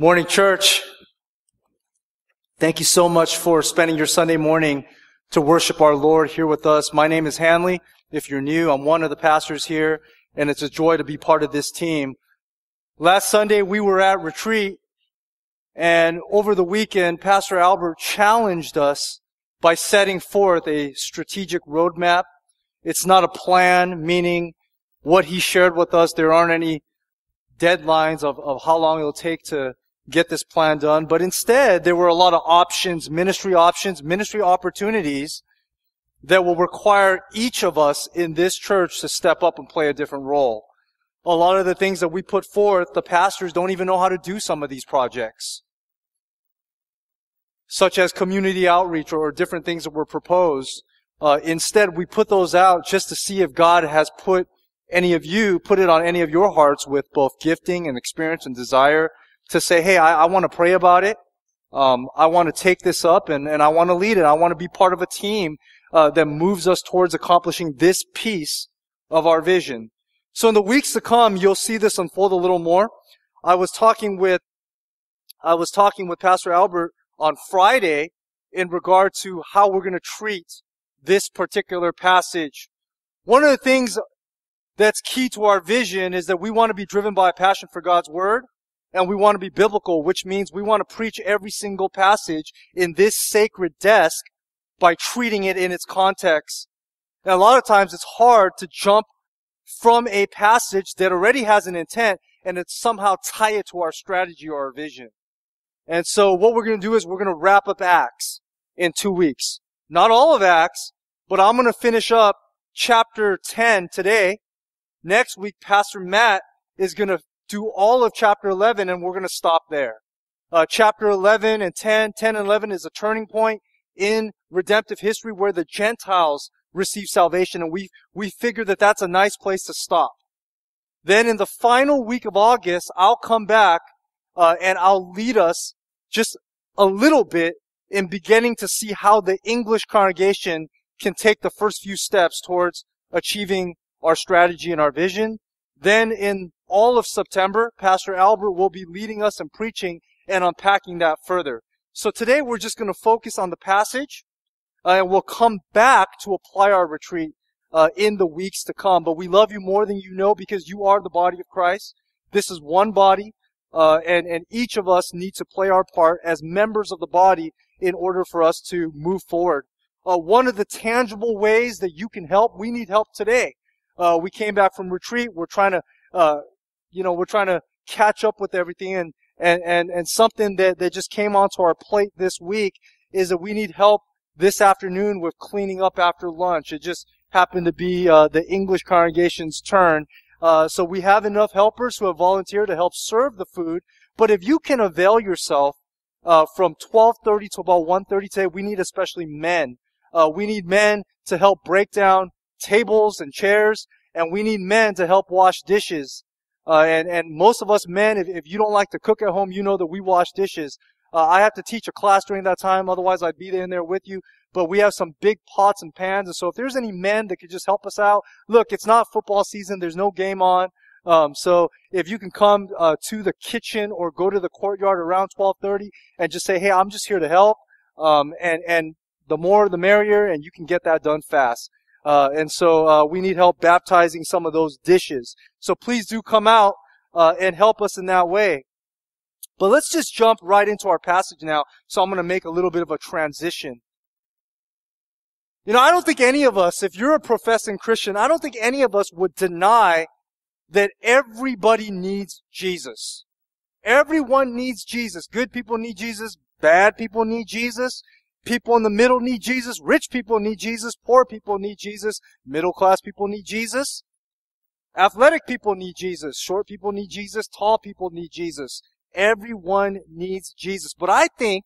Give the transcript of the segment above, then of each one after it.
Morning, church. Thank you so much for spending your Sunday morning to worship our Lord here with us. My name is Hanley. If you're new, I'm one of the pastors here, and it's a joy to be part of this team. Last Sunday, we were at retreat, and over the weekend, Pastor Albert challenged us by setting forth a strategic roadmap. It's not a plan, meaning what he shared with us, there aren't any deadlines of, of how long it'll take to get this plan done. But instead, there were a lot of options, ministry options, ministry opportunities that will require each of us in this church to step up and play a different role. A lot of the things that we put forth, the pastors don't even know how to do some of these projects. Such as community outreach or different things that were proposed. Uh, instead, we put those out just to see if God has put any of you, put it on any of your hearts with both gifting and experience and desire to say, hey, I, I want to pray about it. Um, I want to take this up and, and I want to lead it. I want to be part of a team uh, that moves us towards accomplishing this piece of our vision. So in the weeks to come, you'll see this unfold a little more. I was talking with, I was talking with Pastor Albert on Friday in regard to how we're going to treat this particular passage. One of the things that's key to our vision is that we want to be driven by a passion for God's Word and we want to be biblical, which means we want to preach every single passage in this sacred desk by treating it in its context. And a lot of times it's hard to jump from a passage that already has an intent and to somehow tie it to our strategy or our vision. And so what we're going to do is we're going to wrap up Acts in two weeks. Not all of Acts, but I'm going to finish up chapter 10 today. Next week, Pastor Matt is going to do all of chapter 11 and we're going to stop there. Uh, chapter 11 and 10, 10 and 11 is a turning point in redemptive history where the Gentiles receive salvation and we, we figure that that's a nice place to stop. Then in the final week of August, I'll come back uh, and I'll lead us just a little bit in beginning to see how the English congregation can take the first few steps towards achieving our strategy and our vision. Then in all of September, Pastor Albert will be leading us and preaching and unpacking that further. So today we're just going to focus on the passage, uh, and we'll come back to apply our retreat uh, in the weeks to come. But we love you more than you know because you are the body of Christ. This is one body, uh, and and each of us needs to play our part as members of the body in order for us to move forward. Uh, one of the tangible ways that you can help, we need help today. Uh, we came back from retreat. We're trying to uh, you know, we're trying to catch up with everything and, and, and, and something that, that just came onto our plate this week is that we need help this afternoon with cleaning up after lunch. It just happened to be uh, the English congregation's turn. Uh, so we have enough helpers who have volunteered to help serve the food. But if you can avail yourself uh, from 12:30 to about 1:30 today, we need especially men. Uh, we need men to help break down tables and chairs, and we need men to help wash dishes. Uh, and, and most of us men, if, if you don't like to cook at home, you know that we wash dishes. Uh, I have to teach a class during that time, otherwise I'd be in there with you. But we have some big pots and pans, and so if there's any men that could just help us out, look, it's not football season, there's no game on. Um, so if you can come uh, to the kitchen or go to the courtyard around 12:30 and just say, "Hey, I'm just here to help," um, and and the more the merrier, and you can get that done fast. Uh, and so uh, we need help baptizing some of those dishes. So please do come out uh, and help us in that way. But let's just jump right into our passage now. So I'm going to make a little bit of a transition. You know, I don't think any of us, if you're a professing Christian, I don't think any of us would deny that everybody needs Jesus. Everyone needs Jesus. Good people need Jesus. Bad people need Jesus. People in the middle need Jesus. Rich people need Jesus. Poor people need Jesus. Middle class people need Jesus. Athletic people need Jesus. Short people need Jesus. Tall people need Jesus. Everyone needs Jesus. But I think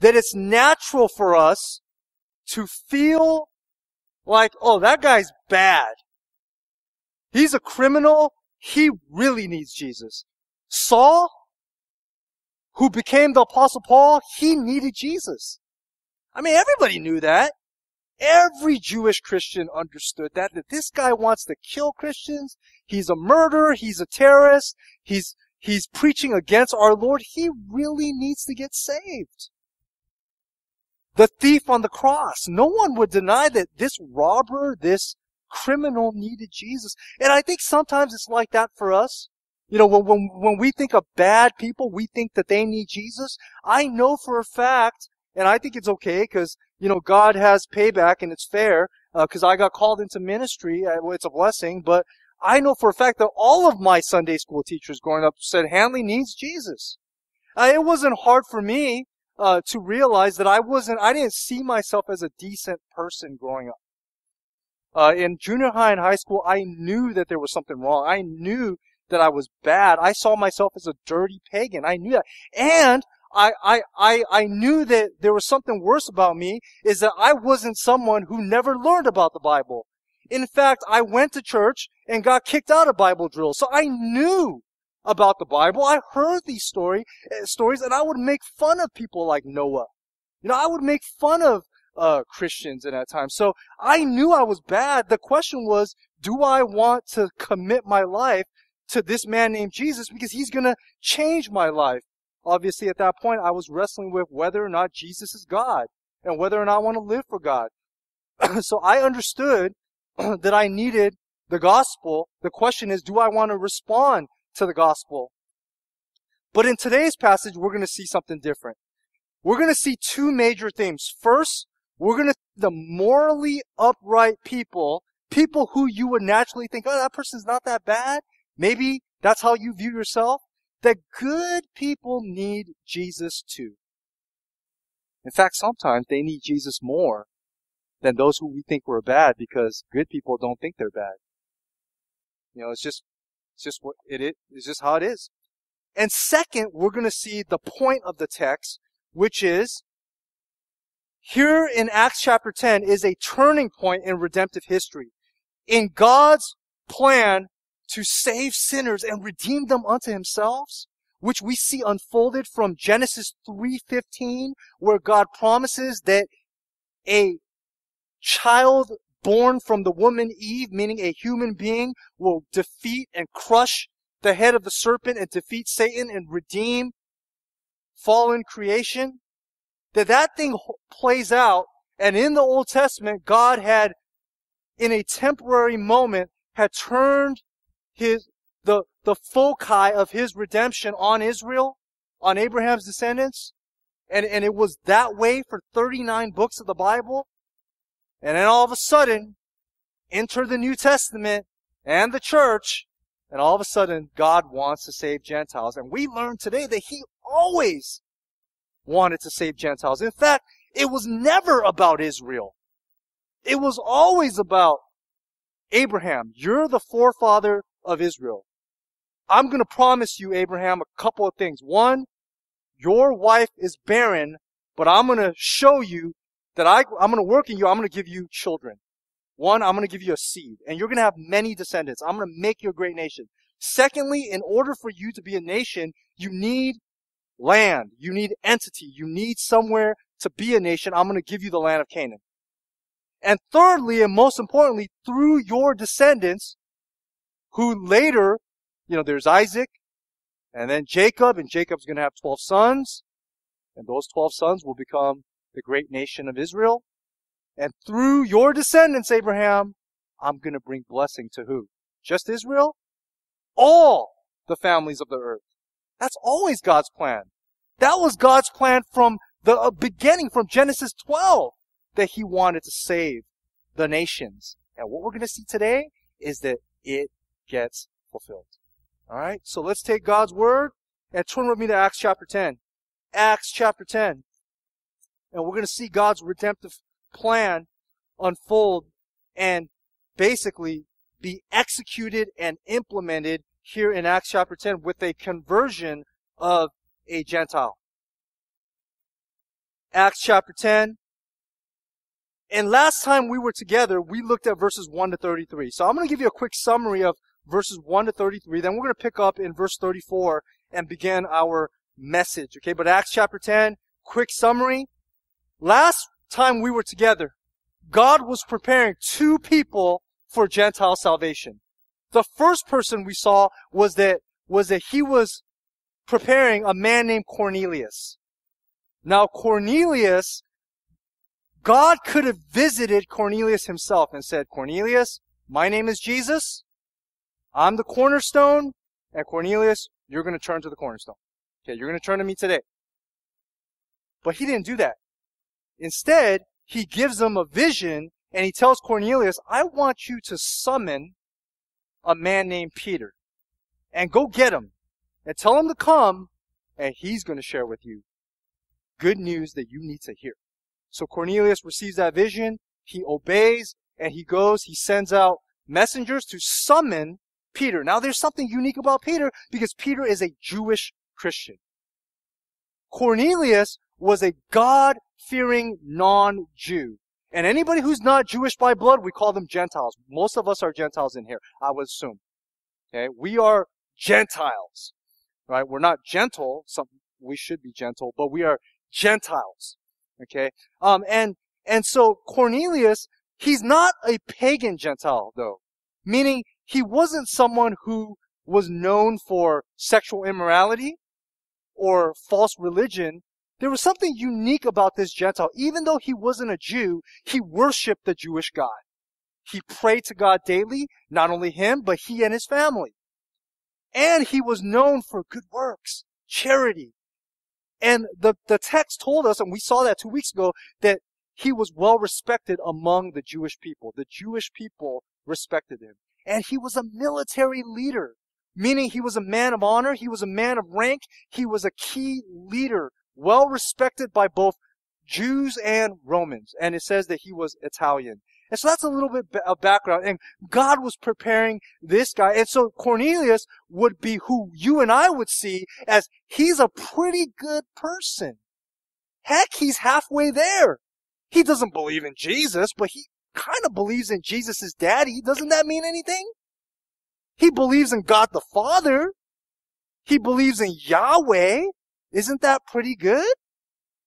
that it's natural for us to feel like, oh, that guy's bad. He's a criminal. He really needs Jesus. Saul, who became the apostle Paul, he needed Jesus. I mean, everybody knew that. Every Jewish Christian understood that, that this guy wants to kill Christians. He's a murderer. He's a terrorist. He's, he's preaching against our Lord, he really needs to get saved. The thief on the cross. No one would deny that this robber, this criminal needed Jesus. And I think sometimes it's like that for us. You know, when, when, when we think of bad people, we think that they need Jesus. I know for a fact, and I think it's okay because, you know, God has payback and it's fair because uh, I got called into ministry. Uh, it's a blessing, but I know for a fact that all of my Sunday school teachers growing up said Hanley needs Jesus. Uh, it wasn't hard for me uh, to realize that I wasn't, I didn't see myself as a decent person growing up. Uh, in junior high and high school, I knew that there was something wrong. I knew that I was bad. I saw myself as a dirty pagan. I knew that. And I, I, I, I knew that there was something worse about me is that I wasn't someone who never learned about the Bible. In fact, I went to church and got kicked out of Bible drill. So I knew about the Bible. I heard these story, uh, stories and I would make fun of people like Noah. You know, I would make fun of uh, Christians in that time. So I knew I was bad. The question was, do I want to commit my life to this man named Jesus because he's going to change my life? Obviously, at that point, I was wrestling with whether or not Jesus is God and whether or not I want to live for God. so I understood that I needed the gospel. The question is, do I want to respond to the gospel? But in today's passage, we're going to see something different. We're going to see two major themes. First, we're going to the morally upright people, people who you would naturally think, oh, that person's not that bad. Maybe that's how you view yourself. The good people need Jesus too. In fact, sometimes they need Jesus more than those who we think were bad because good people don't think they're bad. You know, it's just, it's just what it is. It's just how it is. And second, we're going to see the point of the text, which is here in Acts chapter 10 is a turning point in redemptive history. In God's plan to save sinners and redeem them unto himself, which we see unfolded from Genesis 3:15 where God promises that a child born from the woman Eve, meaning a human being, will defeat and crush the head of the serpent and defeat Satan and redeem fallen creation that that thing plays out. And in the Old Testament, God had, in a temporary moment, had turned his, the, the foci of his redemption on Israel, on Abraham's descendants. And, and it was that way for 39 books of the Bible. And then all of a sudden, enter the New Testament and the church, and all of a sudden, God wants to save Gentiles. And we learn today that He always wanted to save Gentiles. In fact, it was never about Israel. It was always about Abraham. You're the forefather of Israel. I'm going to promise you, Abraham, a couple of things. One, your wife is barren, but I'm going to show you that I, I'm going to work in you. I'm going to give you children. One, I'm going to give you a seed, and you're going to have many descendants. I'm going to make you a great nation. Secondly, in order for you to be a nation, you need land. You need entity. You need somewhere to be a nation. I'm going to give you the land of Canaan. And thirdly, and most importantly, through your descendants, who later, you know, there's Isaac, and then Jacob, and Jacob's going to have 12 sons, and those 12 sons will become the great nation of Israel. And through your descendants, Abraham, I'm going to bring blessing to who? Just Israel? All the families of the earth. That's always God's plan. That was God's plan from the uh, beginning, from Genesis 12, that He wanted to save the nations. And what we're going to see today is that it gets fulfilled. Alright? So let's take God's Word and turn with me to Acts chapter 10. Acts chapter 10. And we're going to see God's redemptive plan unfold and basically be executed and implemented here in Acts chapter 10 with a conversion of a Gentile. Acts chapter 10. And last time we were together, we looked at verses 1 to 33. So I'm going to give you a quick summary of verses 1 to 33. Then we're going to pick up in verse 34 and begin our message. Okay, but Acts chapter 10, quick summary. Last time we were together, God was preparing two people for Gentile salvation. The first person we saw was that, was that he was preparing a man named Cornelius. Now Cornelius, God could have visited Cornelius himself and said, Cornelius, my name is Jesus. I'm the cornerstone. And Cornelius, you're going to turn to the cornerstone. Okay, you're going to turn to me today. But he didn't do that. Instead, he gives them a vision and he tells Cornelius, I want you to summon a man named Peter and go get him and tell him to come and he's going to share with you good news that you need to hear. So Cornelius receives that vision. He obeys and he goes, he sends out messengers to summon Peter. Now there's something unique about Peter because Peter is a Jewish Christian. Cornelius was a God-fearing non-Jew. And anybody who's not Jewish by blood, we call them Gentiles. Most of us are Gentiles in here, I would assume. Okay, we are Gentiles, right? We're not gentle. Some we should be gentle, but we are Gentiles. Okay, um, and and so Cornelius, he's not a pagan Gentile though, meaning he wasn't someone who was known for sexual immorality or false religion. There was something unique about this Gentile. Even though he wasn't a Jew, he worshiped the Jewish God. He prayed to God daily, not only him, but he and his family. And he was known for good works, charity. And the, the text told us, and we saw that two weeks ago, that he was well respected among the Jewish people. The Jewish people respected him. And he was a military leader, meaning he was a man of honor, he was a man of rank, he was a key leader well respected by both Jews and Romans. And it says that he was Italian. And so that's a little bit of background. And God was preparing this guy. And so Cornelius would be who you and I would see as he's a pretty good person. Heck, he's halfway there. He doesn't believe in Jesus, but he kind of believes in Jesus' daddy. Doesn't that mean anything? He believes in God the Father. He believes in Yahweh. Isn't that pretty good?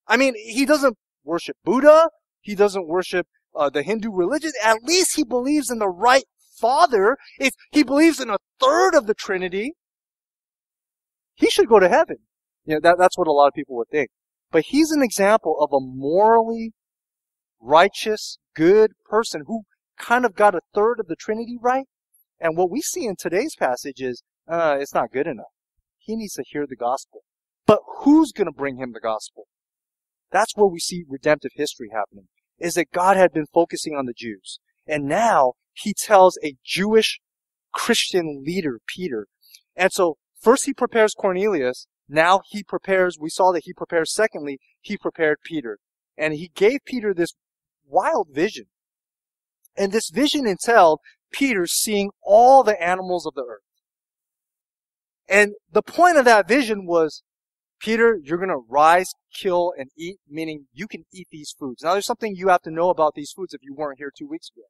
I mean, he doesn't worship Buddha. He doesn't worship uh, the Hindu religion. At least he believes in the right Father. If he believes in a third of the Trinity, he should go to heaven. You know, that, that's what a lot of people would think. But he's an example of a morally righteous, good person who kind of got a third of the Trinity right. And what we see in today's passage is, uh, it's not good enough. He needs to hear the gospel. But who's going to bring him the gospel? That's where we see redemptive history happening, is that God had been focusing on the Jews. And now he tells a Jewish Christian leader, Peter. And so first he prepares Cornelius. Now he prepares, we saw that he prepares secondly, he prepared Peter. And he gave Peter this wild vision. And this vision entailed Peter seeing all the animals of the earth. And the point of that vision was Peter, you're going to rise, kill, and eat, meaning you can eat these foods. Now, there's something you have to know about these foods if you weren't here two weeks ago.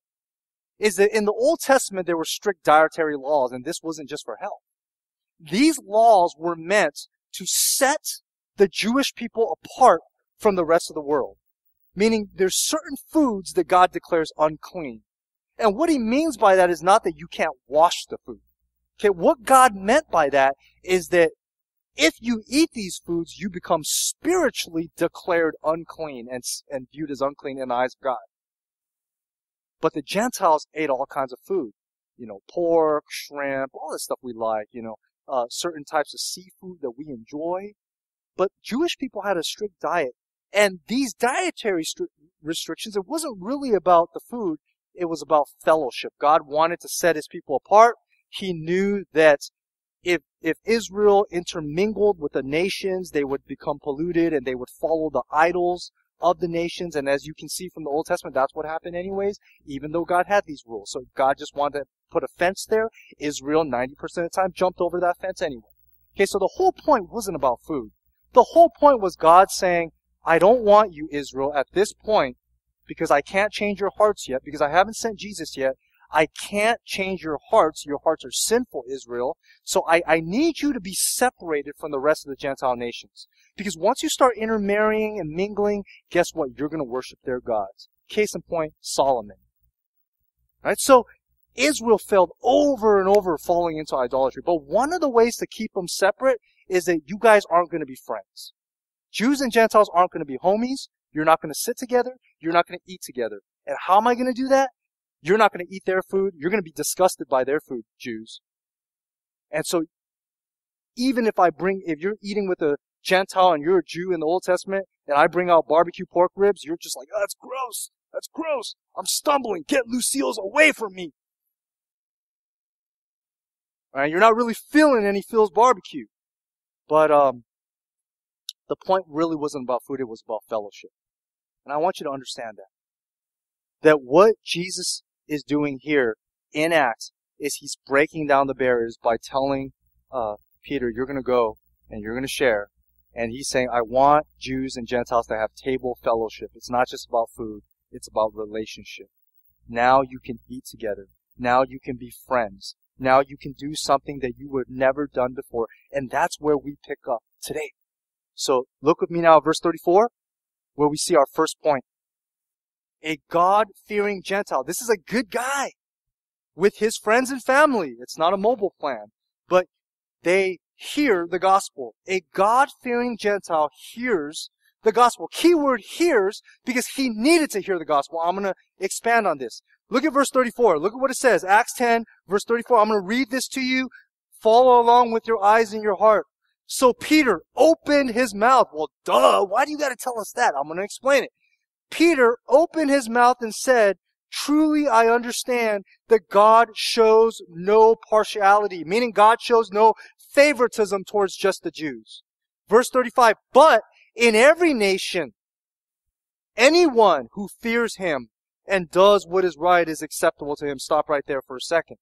Is that in the Old Testament, there were strict dietary laws, and this wasn't just for health. These laws were meant to set the Jewish people apart from the rest of the world. Meaning, there's certain foods that God declares unclean. And what he means by that is not that you can't wash the food. Okay, what God meant by that is that if you eat these foods, you become spiritually declared unclean and, and viewed as unclean in the eyes of God. But the Gentiles ate all kinds of food. You know, pork, shrimp, all the stuff we like, you know, uh, certain types of seafood that we enjoy. But Jewish people had a strict diet. And these dietary restrictions, it wasn't really about the food, it was about fellowship. God wanted to set his people apart. He knew that if if Israel intermingled with the nations, they would become polluted and they would follow the idols of the nations. And as you can see from the Old Testament, that's what happened anyways, even though God had these rules. So God just wanted to put a fence there. Israel, 90% of the time, jumped over that fence anyway. Okay, so the whole point wasn't about food. The whole point was God saying, I don't want you, Israel, at this point, because I can't change your hearts yet, because I haven't sent Jesus yet. I can't change your hearts. Your hearts are sinful, Israel. So I, I need you to be separated from the rest of the Gentile nations. Because once you start intermarrying and mingling, guess what? You're going to worship their gods. Case in point, Solomon. Right? So Israel failed over and over falling into idolatry. But one of the ways to keep them separate is that you guys aren't going to be friends. Jews and Gentiles aren't going to be homies. You're not going to sit together. You're not going to eat together. And how am I going to do that? You're not going to eat their food. You're going to be disgusted by their food, Jews. And so, even if I bring, if you're eating with a Gentile and you're a Jew in the Old Testament, and I bring out barbecue pork ribs, you're just like, oh, that's gross. That's gross. I'm stumbling. Get Lucille's away from me. All right, you're not really feeling any Phil's barbecue. But um, the point really wasn't about food, it was about fellowship. And I want you to understand that. That what Jesus is doing here in Acts is he's breaking down the barriers by telling uh, Peter, you're going to go and you're going to share. And he's saying, I want Jews and Gentiles to have table fellowship. It's not just about food, it's about relationship. Now you can eat together. Now you can be friends. Now you can do something that you would never done before. And that's where we pick up today. So look with me now verse 34, where we see our first point. A God-fearing Gentile. This is a good guy with his friends and family. It's not a mobile plan, but they hear the gospel. A God-fearing Gentile hears the gospel. Keyword hears because he needed to hear the gospel. I'm going to expand on this. Look at verse 34. Look at what it says. Acts 10, verse 34. I'm going to read this to you. Follow along with your eyes and your heart. So Peter opened his mouth. Well, duh. Why do you got to tell us that? I'm going to explain it. Peter opened his mouth and said, Truly I understand that God shows no partiality, meaning God shows no favoritism towards just the Jews. Verse 35, but in every nation, anyone who fears him and does what is right is acceptable to him. Stop right there for a second.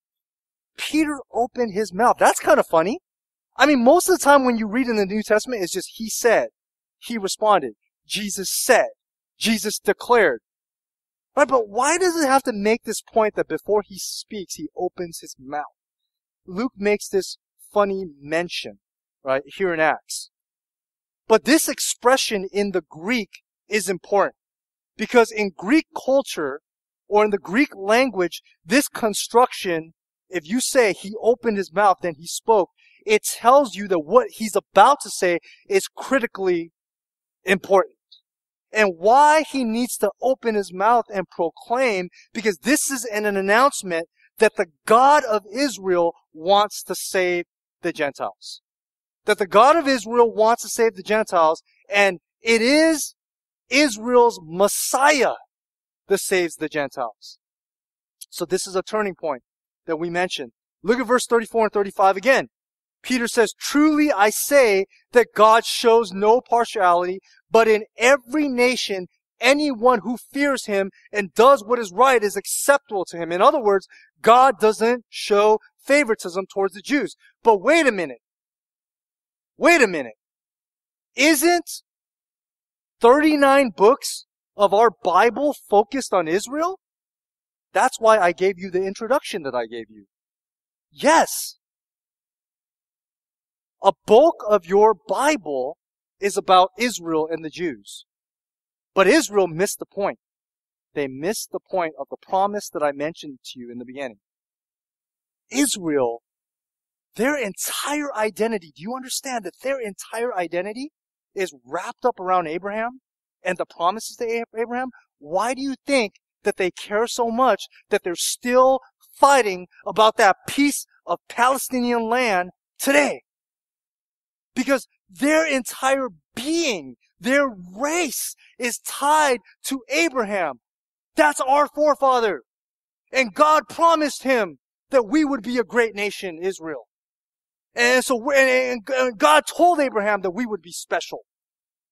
Peter opened his mouth. That's kind of funny. I mean, most of the time when you read in the New Testament, it's just he said, he responded, Jesus said, Jesus declared. Right? But why does it have to make this point that before he speaks, he opens his mouth? Luke makes this funny mention, right, here in Acts. But this expression in the Greek is important. Because in Greek culture, or in the Greek language, this construction, if you say he opened his mouth, then he spoke, it tells you that what he's about to say is critically important. And why he needs to open his mouth and proclaim, because this is an, an announcement that the God of Israel wants to save the Gentiles. That the God of Israel wants to save the Gentiles, and it is Israel's Messiah that saves the Gentiles. So this is a turning point that we mentioned. Look at verse 34 and 35 again. Peter says, Truly I say that God shows no partiality, but in every nation, anyone who fears him and does what is right is acceptable to him. In other words, God doesn't show favoritism towards the Jews. But wait a minute. Wait a minute. Isn't 39 books of our Bible focused on Israel? That's why I gave you the introduction that I gave you. Yes. A bulk of your Bible is about Israel and the Jews. But Israel missed the point. They missed the point of the promise that I mentioned to you in the beginning. Israel, their entire identity, do you understand that their entire identity is wrapped up around Abraham and the promises to Abraham, why do you think that they care so much that they're still fighting about that piece of Palestinian land today? Because their entire being, their race is tied to Abraham. That's our forefather. And God promised him that we would be a great nation, Israel. And so, and God told Abraham that we would be special.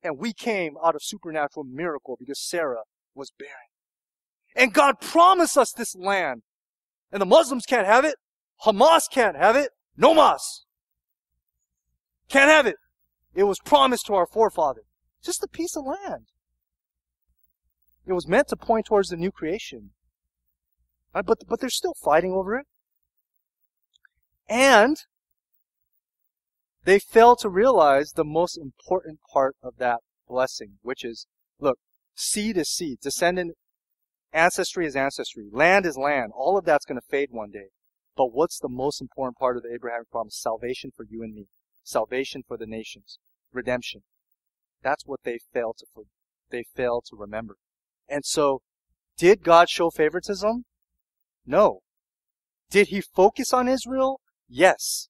And we came out of supernatural miracle because Sarah was barren. And God promised us this land. And the Muslims can't have it. Hamas can't have it. No mas. Can't have it. It was promised to our forefather. Just a piece of land. It was meant to point towards the new creation. Uh, but, but they're still fighting over it. And they fail to realize the most important part of that blessing, which is, look, seed is seed, descendant, ancestry is ancestry, land is land. All of that's going to fade one day. But what's the most important part of the Abrahamic promise? Salvation for you and me. Salvation for the nations, redemption. That's what they fail to they fail to remember. And so, did God show favoritism? No. Did he focus on Israel? Yes.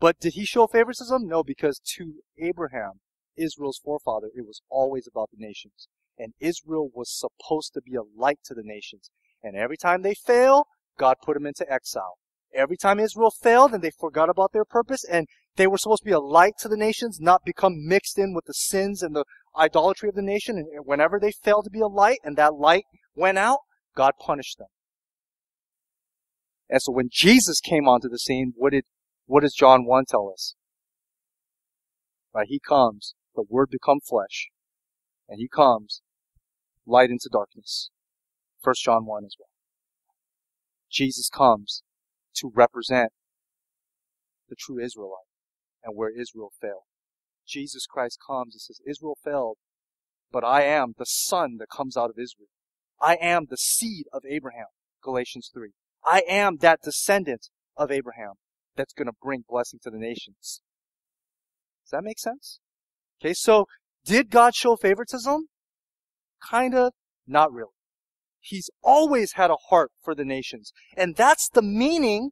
But did he show favoritism? No, because to Abraham, Israel's forefather, it was always about the nations. And Israel was supposed to be a light to the nations. And every time they fail, God put them into exile. Every time Israel failed and they forgot about their purpose and they were supposed to be a light to the nations, not become mixed in with the sins and the idolatry of the nation. And whenever they failed to be a light and that light went out, God punished them. And so when Jesus came onto the scene, what did, what does John 1 tell us? Right? He comes, the word become flesh, and he comes, light into darkness. First John 1 as well. Jesus comes to represent the true Israelite and where Israel failed. Jesus Christ comes and says, Israel failed, but I am the son that comes out of Israel. I am the seed of Abraham. Galatians 3. I am that descendant of Abraham that's going to bring blessing to the nations. Does that make sense? Okay, so did God show favoritism? Kind of, not really. He's always had a heart for the nations. And that's the meaning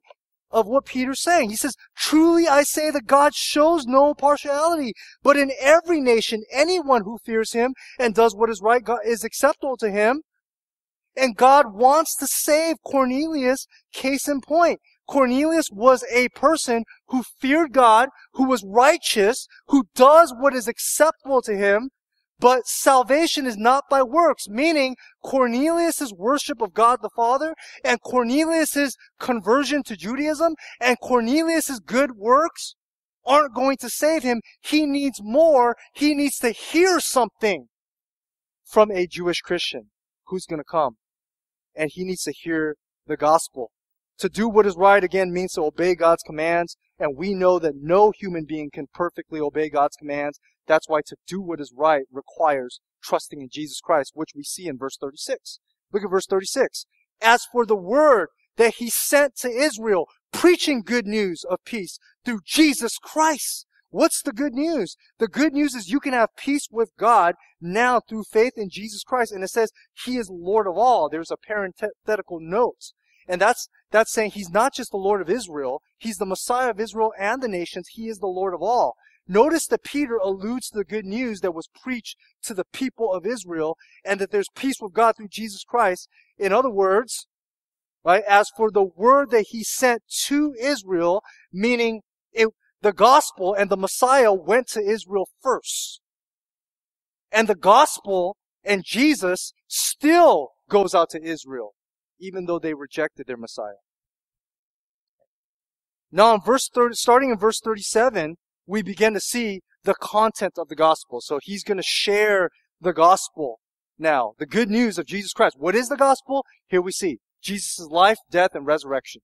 of what Peter's saying. He says, Truly I say that God shows no partiality, but in every nation, anyone who fears him and does what is right God, is acceptable to him. And God wants to save Cornelius, case in point. Cornelius was a person who feared God, who was righteous, who does what is acceptable to him, but salvation is not by works, meaning Cornelius' worship of God the Father and Cornelius' conversion to Judaism and Cornelius' good works aren't going to save him. He needs more. He needs to hear something from a Jewish Christian who's going to come. And he needs to hear the gospel. To do what is right again means to obey God's commands, and we know that no human being can perfectly obey God's commands. That's why to do what is right requires trusting in Jesus Christ, which we see in verse 36. Look at verse 36. As for the word that he sent to Israel, preaching good news of peace through Jesus Christ. What's the good news? The good news is you can have peace with God now through faith in Jesus Christ. And it says he is Lord of all. There's a parenthetical note. And that's, that's saying he's not just the Lord of Israel. He's the Messiah of Israel and the nations. He is the Lord of all. Notice that Peter alludes to the good news that was preached to the people of Israel and that there's peace with God through Jesus Christ. In other words, right, as for the word that he sent to Israel, meaning it, the gospel and the Messiah went to Israel first. And the gospel and Jesus still goes out to Israel, even though they rejected their Messiah. Now, in verse 30, starting in verse 37, we begin to see the content of the gospel. So he's going to share the gospel now, the good news of Jesus Christ. What is the gospel? Here we see Jesus' life, death, and resurrection.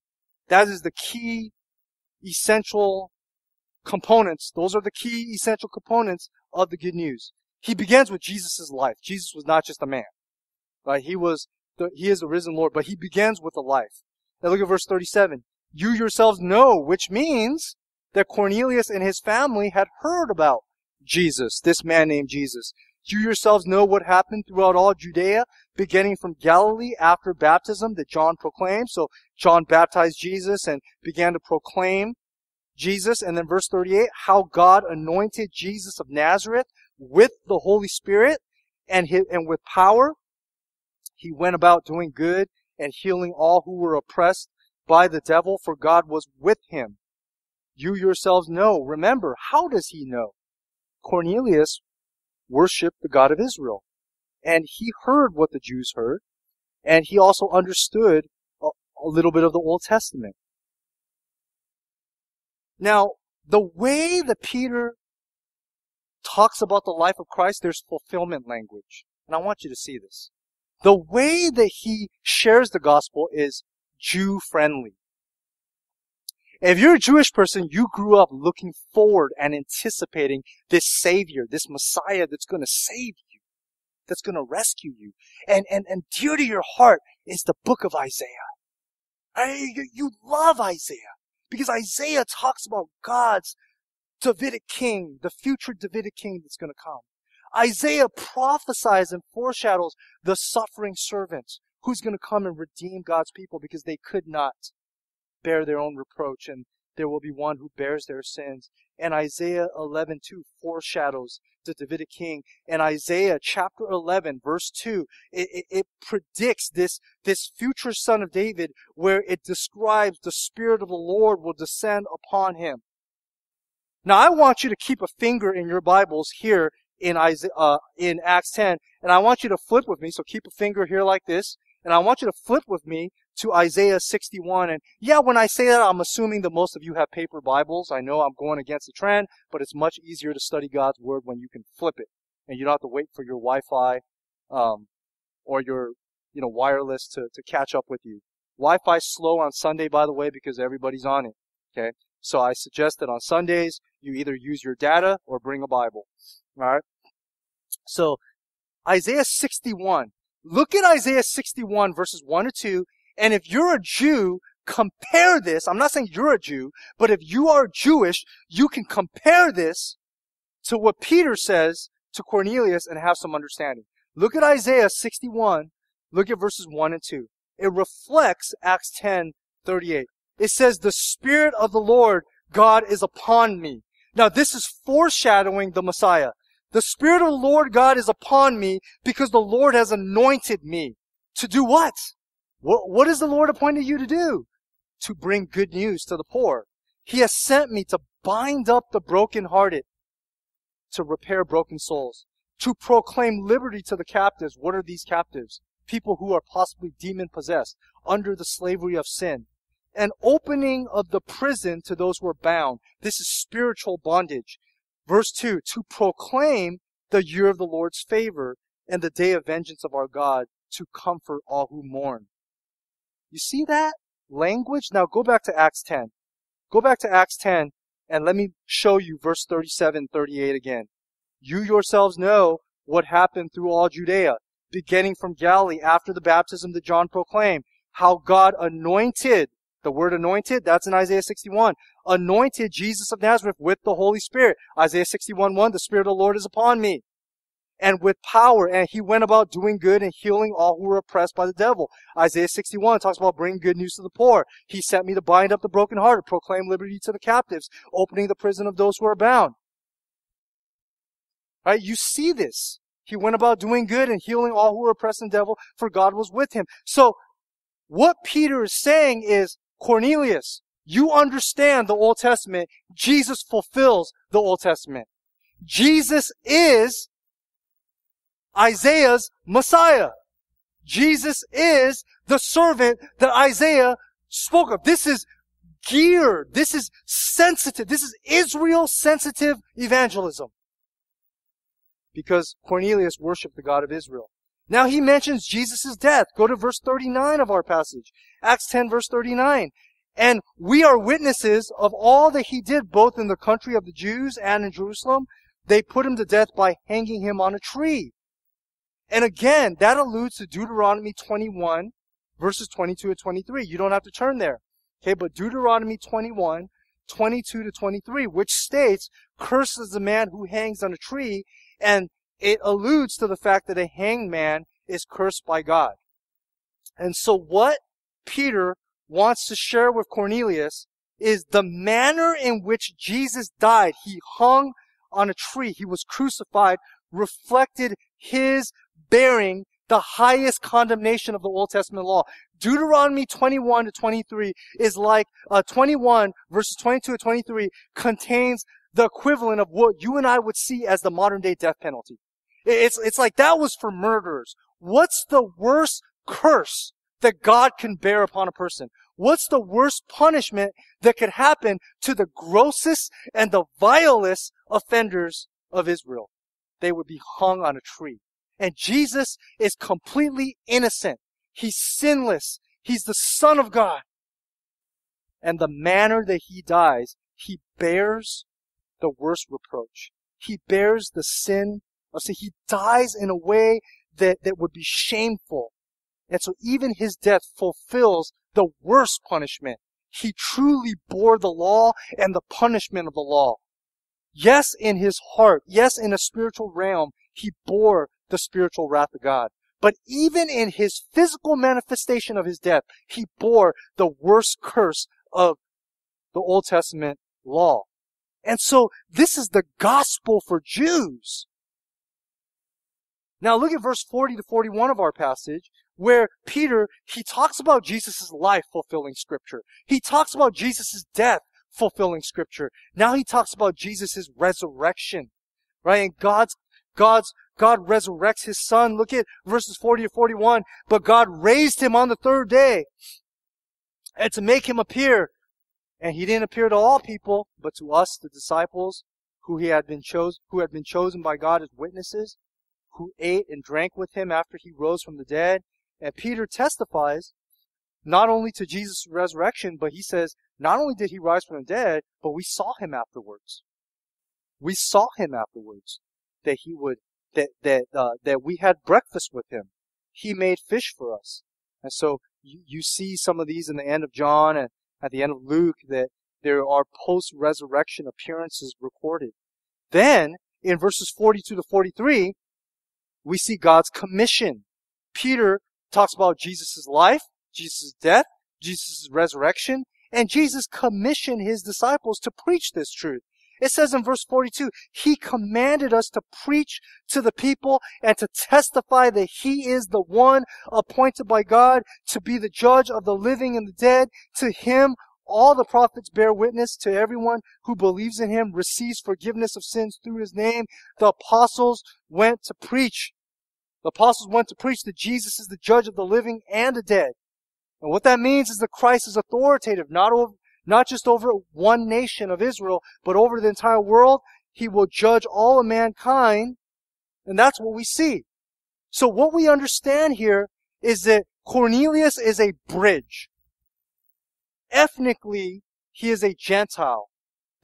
That is the key essential components. Those are the key essential components of the good news. He begins with Jesus' life. Jesus was not just a man, right? He was the, he is the risen Lord, but he begins with a life. Now look at verse 37. You yourselves know, which means that Cornelius and his family had heard about Jesus, this man named Jesus. You yourselves know what happened throughout all Judea, beginning from Galilee after baptism that John proclaimed. So John baptized Jesus and began to proclaim Jesus. And then verse 38, how God anointed Jesus of Nazareth with the Holy Spirit and, and with power. He went about doing good and healing all who were oppressed by the devil, for God was with him. You yourselves know. Remember, how does he know? Cornelius worshiped the God of Israel. And he heard what the Jews heard. And he also understood a, a little bit of the Old Testament. Now, the way that Peter talks about the life of Christ, there's fulfillment language. And I want you to see this. The way that he shares the gospel is Jew friendly. If you're a Jewish person, you grew up looking forward and anticipating this Savior, this Messiah that's going to save you, that's going to rescue you. And, and, and dear to your heart is the book of Isaiah. You, you love Isaiah because Isaiah talks about God's Davidic king, the future Davidic king that's going to come. Isaiah prophesies and foreshadows the suffering servant who's going to come and redeem God's people because they could not bear their own reproach and there will be one who bears their sins. And Isaiah 11, 2 foreshadows the Davidic king. And Isaiah chapter 11, verse 2, it, it, it, predicts this, this future son of David where it describes the Spirit of the Lord will descend upon him. Now I want you to keep a finger in your Bibles here in Isaiah, uh, in Acts 10, and I want you to flip with me. So keep a finger here like this, and I want you to flip with me to Isaiah 61. And yeah, when I say that, I'm assuming that most of you have paper Bibles. I know I'm going against the trend, but it's much easier to study God's Word when you can flip it. And you don't have to wait for your Wi-Fi, um, or your, you know, wireless to, to catch up with you. Wi-Fi slow on Sunday, by the way, because everybody's on it. Okay. So I suggest that on Sundays, you either use your data or bring a Bible. Alright? So, Isaiah 61. Look at Isaiah 61 verses 1 to 2 and if you're a Jew, compare this. I'm not saying you're a Jew, but if you are Jewish, you can compare this to what Peter says to Cornelius and have some understanding. Look at Isaiah 61. Look at verses 1 and 2. It reflects Acts 10, 38. It says, the Spirit of the Lord God is upon me. Now this is foreshadowing the Messiah. The Spirit of the Lord God is upon me because the Lord has anointed me. To do what? What, has the Lord appointed you to do? To bring good news to the poor. He has sent me to bind up the brokenhearted, to repair broken souls, to proclaim liberty to the captives. What are these captives? People who are possibly demon possessed, under the slavery of sin. An opening of the prison to those who are bound. This is spiritual bondage. Verse 2, to proclaim the year of the Lord's favor and the day of vengeance of our God to comfort all who mourn. You see that language? Now go back to Acts 10. Go back to Acts 10 and let me show you verse 37, 38 again. You yourselves know what happened through all Judea, beginning from Galilee after the baptism that John proclaimed, how God anointed, the word anointed, that's in Isaiah 61, anointed Jesus of Nazareth with the Holy Spirit. Isaiah 61, 1, the Spirit of the Lord is upon me and with power. And he went about doing good and healing all who were oppressed by the devil. Isaiah 61 talks about bringing good news to the poor. He sent me to bind up the brokenhearted, proclaim liberty to the captives, opening the prison of those who are bound. Right? You see this. He went about doing good and healing all who were oppressed in the devil, for God was with him. So, what Peter is saying is, Cornelius, you understand the Old Testament. Jesus fulfills the Old Testament. Jesus is Isaiah's Messiah. Jesus is the servant that Isaiah spoke of. This is geared. This is sensitive. This is Israel sensitive evangelism. Because Cornelius worshiped the God of Israel. Now he mentions Jesus' death. Go to verse 39 of our passage. Acts 10 verse 39. And we are witnesses of all that he did both in the country of the Jews and in Jerusalem. They put him to death by hanging him on a tree. And again, that alludes to Deuteronomy 21, verses 22 to 23. You don't have to turn there. Okay, but Deuteronomy 21, 22 to 23, which states, curses the man who hangs on a tree, and it alludes to the fact that a hangman is cursed by God. And so what Peter wants to share with Cornelius is the manner in which Jesus died. He hung on a tree. He was crucified, reflected his bearing the highest condemnation of the Old Testament law. Deuteronomy 21 to 23 is like uh, 21 verses 22 to 23 contains the equivalent of what you and I would see as the modern day death penalty. It's, it's like that was for murderers. What's the worst curse that God can bear upon a person? What's the worst punishment that could happen to the grossest and the vilest offenders of Israel? They would be hung on a tree. And Jesus is completely innocent. He's sinless. He's the Son of God. And the manner that he dies, he bears the worst reproach. He bears the sin of sin. He dies in a way that, that would be shameful. And so even his death fulfills the worst punishment. He truly bore the law and the punishment of the law. Yes, in his heart, yes, in a spiritual realm, he bore the spiritual wrath of God. But even in his physical manifestation of his death, he bore the worst curse of the Old Testament law. And so this is the gospel for Jews. Now look at verse 40 to 41 of our passage where Peter, he talks about Jesus' life fulfilling scripture. He talks about Jesus' death fulfilling scripture. Now he talks about Jesus' resurrection, right? And God's, God's, God resurrects his son. Look at verses 40 to 41. But God raised him on the third day and to make him appear. And he didn't appear to all people, but to us, the disciples, who he had been chosen, who had been chosen by God as witnesses, who ate and drank with him after he rose from the dead. And Peter testifies not only to Jesus' resurrection, but he says, not only did he rise from the dead, but we saw him afterwards. We saw him afterwards. That he would, that, that, uh, that we had breakfast with him. He made fish for us. And so you, you see some of these in the end of John and at the end of Luke that there are post-resurrection appearances recorded. Then, in verses 42 to 43, we see God's commission. Peter talks about Jesus' life, Jesus' death, Jesus' resurrection, and Jesus commissioned his disciples to preach this truth. It says in verse 42, He commanded us to preach to the people and to testify that He is the one appointed by God to be the judge of the living and the dead. To Him, all the prophets bear witness to everyone who believes in Him receives forgiveness of sins through His name. The apostles went to preach the apostles went to preach that Jesus is the judge of the living and the dead. And what that means is that Christ is authoritative, not over, not just over one nation of Israel, but over the entire world. He will judge all of mankind. And that's what we see. So what we understand here is that Cornelius is a bridge. Ethnically, he is a Gentile.